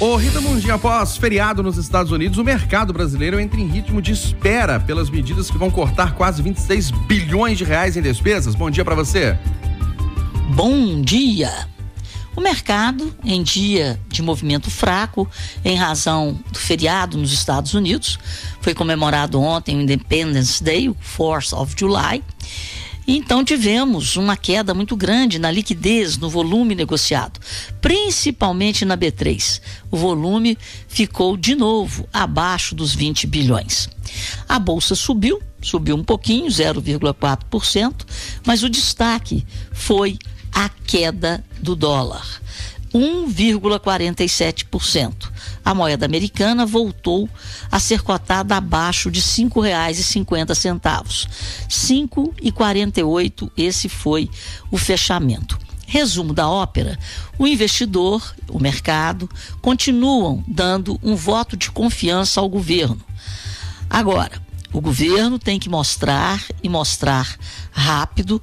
Ô Rita Mundinho, após feriado nos Estados Unidos, o mercado brasileiro entra em ritmo de espera pelas medidas que vão cortar quase 26 bilhões de reais em despesas. Bom dia para você. Bom dia. O mercado, em dia de movimento fraco, em razão do feriado nos Estados Unidos, foi comemorado ontem o Independence Day, o 4th of July, então tivemos uma queda muito grande na liquidez, no volume negociado, principalmente na B3. O volume ficou de novo abaixo dos 20 bilhões. A bolsa subiu, subiu um pouquinho, 0,4%, mas o destaque foi a queda do dólar. 1,47%. A moeda americana voltou a ser cotada abaixo de R$ 5,50. R$ 5,48 esse foi o fechamento. Resumo da ópera: o investidor, o mercado, continuam dando um voto de confiança ao governo. Agora, o governo tem que mostrar e mostrar rápido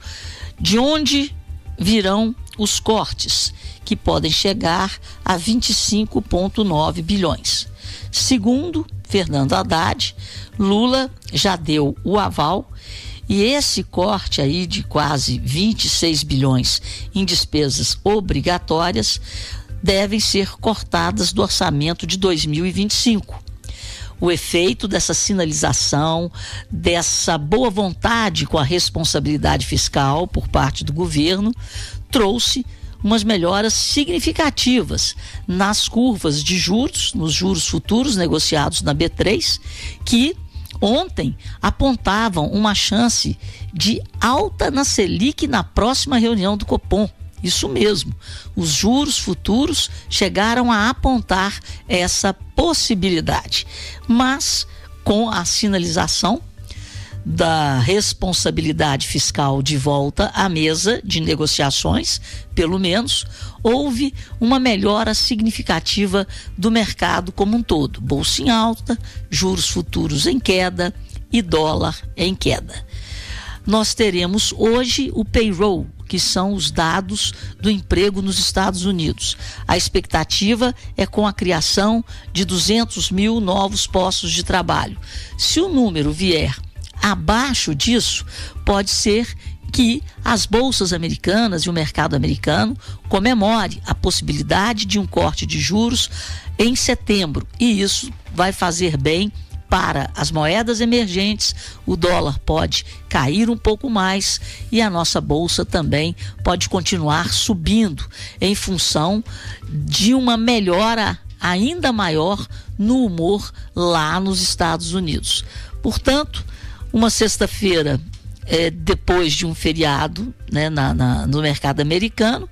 de onde virão os cortes, que podem chegar a 25,9 bilhões. Segundo Fernando Haddad, Lula já deu o aval e esse corte aí de quase 26 bilhões em despesas obrigatórias devem ser cortadas do orçamento de 2025 o efeito dessa sinalização, dessa boa vontade com a responsabilidade fiscal por parte do governo, trouxe umas melhoras significativas nas curvas de juros, nos juros futuros negociados na B3, que ontem apontavam uma chance de alta na Selic na próxima reunião do Copom. Isso mesmo, os juros futuros chegaram a apontar essa possibilidade, mas com a sinalização da responsabilidade fiscal de volta à mesa de negociações, pelo menos, houve uma melhora significativa do mercado como um todo. Bolsa em alta, juros futuros em queda e dólar em queda. Nós teremos hoje o payroll, que são os dados do emprego nos Estados Unidos. A expectativa é com a criação de 200 mil novos postos de trabalho. Se o número vier abaixo disso, pode ser que as bolsas americanas e o mercado americano comemore a possibilidade de um corte de juros em setembro e isso vai fazer bem para as moedas emergentes, o dólar pode cair um pouco mais e a nossa bolsa também pode continuar subindo em função de uma melhora ainda maior no humor lá nos Estados Unidos. Portanto, uma sexta-feira é, depois de um feriado né, na, na, no mercado americano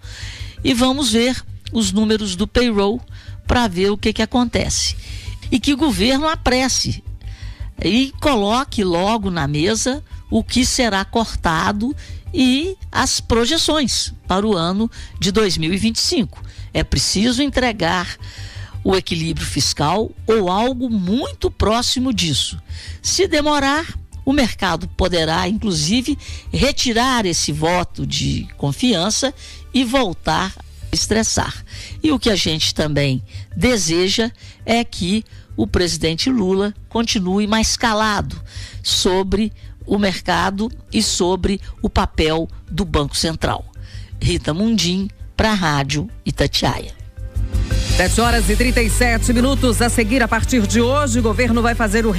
e vamos ver os números do payroll para ver o que, que acontece e que o governo apresse e coloque logo na mesa o que será cortado e as projeções para o ano de 2025. É preciso entregar o equilíbrio fiscal ou algo muito próximo disso. Se demorar, o mercado poderá, inclusive, retirar esse voto de confiança e voltar a estressar. E o que a gente também deseja é que o presidente Lula continue mais calado sobre o mercado e sobre o papel do Banco Central. Rita Mundim, para a Rádio Itatiaia. 7 horas e 37 minutos a seguir. A partir de hoje, o governo vai fazer o